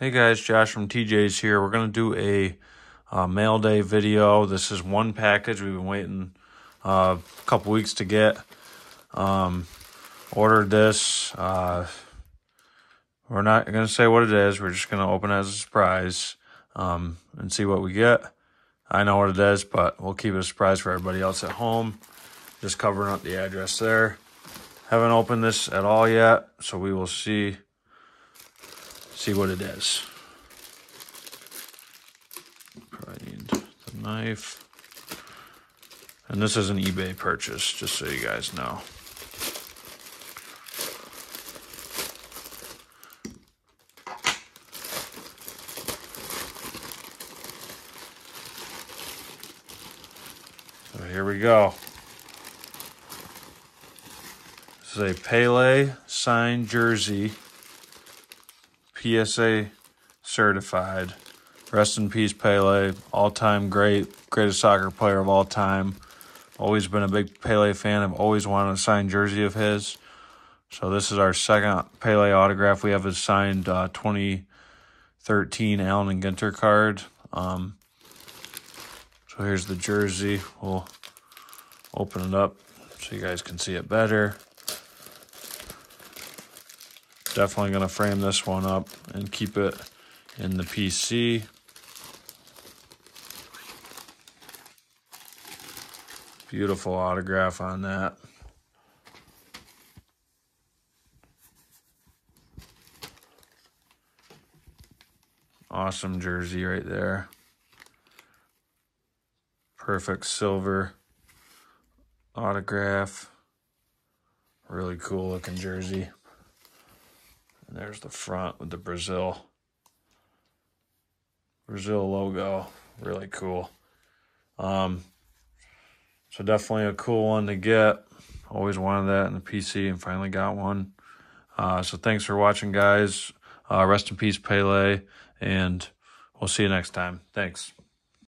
Hey guys, Josh from TJ's here. We're going to do a uh, mail day video. This is one package we've been waiting uh, a couple weeks to get. Um, ordered this. Uh, we're not going to say what it is. We're just going to open it as a surprise um, and see what we get. I know what it is, but we'll keep it a surprise for everybody else at home. Just covering up the address there. Haven't opened this at all yet, so we will see see what it is. Probably need the knife. And this is an eBay purchase, just so you guys know. So here we go. This is a Pele signed jersey PSA certified. Rest in peace, Pele. All time great, greatest soccer player of all time. Always been a big Pele fan. I've always wanted a signed jersey of his. So this is our second Pele autograph. We have his signed uh, 2013 Allen and Ginter card. Um, so here's the jersey. We'll open it up so you guys can see it better. Definitely going to frame this one up and keep it in the PC. Beautiful autograph on that. Awesome jersey right there. Perfect silver autograph. Really cool looking jersey. And there's the front with the Brazil Brazil logo. Really cool. Um, so definitely a cool one to get. Always wanted that in the PC and finally got one. Uh, so thanks for watching, guys. Uh, rest in peace, Pele, and we'll see you next time. Thanks.